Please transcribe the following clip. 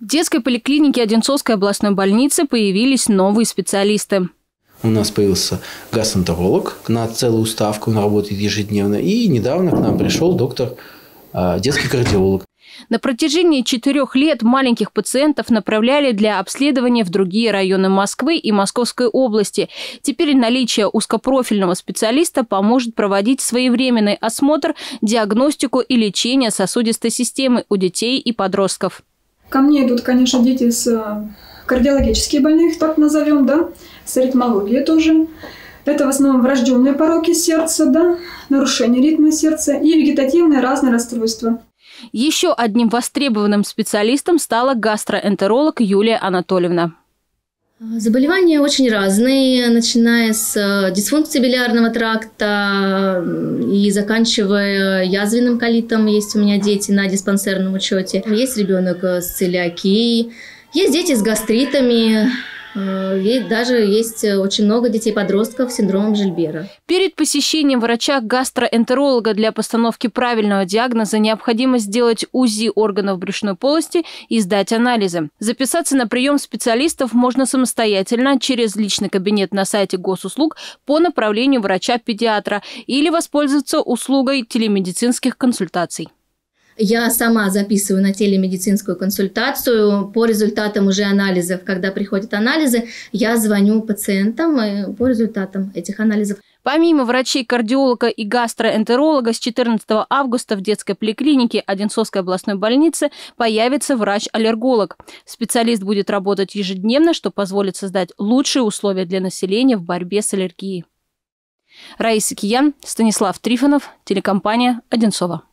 В детской поликлинике Одинцовской областной больницы появились новые специалисты. У нас появился гастроэнтеролог на целую ставку, он работает ежедневно. И недавно к нам пришел доктор, а, детский кардиолог. На протяжении четырех лет маленьких пациентов направляли для обследования в другие районы Москвы и Московской области. Теперь наличие узкопрофильного специалиста поможет проводить своевременный осмотр, диагностику и лечение сосудистой системы у детей и подростков. Ко мне идут, конечно, дети с э, кардиологические больные, так назовем, да, с аритмологией тоже. Это в основном врожденные пороки сердца, да, нарушение ритма сердца и вегетативные разные расстройства. Еще одним востребованным специалистом стала гастроэнтеролог Юлия Анатольевна. Заболевания очень разные, начиная с э, дисфункции билиарного тракта и заканчивая язвенным колитом. Есть у меня дети на диспансерном учете. Есть ребенок с целиакией, есть дети с гастритами, и даже есть очень много детей-подростков с синдромом Жильбера. Перед посещением врача-гастроэнтеролога для постановки правильного диагноза необходимо сделать УЗИ органов брюшной полости и сдать анализы. Записаться на прием специалистов можно самостоятельно через личный кабинет на сайте госуслуг по направлению врача-педиатра или воспользоваться услугой телемедицинских консультаций. Я сама записываю на телемедицинскую консультацию. По результатам уже анализов, когда приходят анализы, я звоню пациентам по результатам этих анализов. Помимо врачей-кардиолога и гастроэнтеролога, с 14 августа в детской поликлинике Одинцовской областной больницы появится врач-аллерголог. Специалист будет работать ежедневно, что позволит создать лучшие условия для населения в борьбе с аллергией. Раиса Киян, Станислав Трифонов, телекомпания «Одинцова».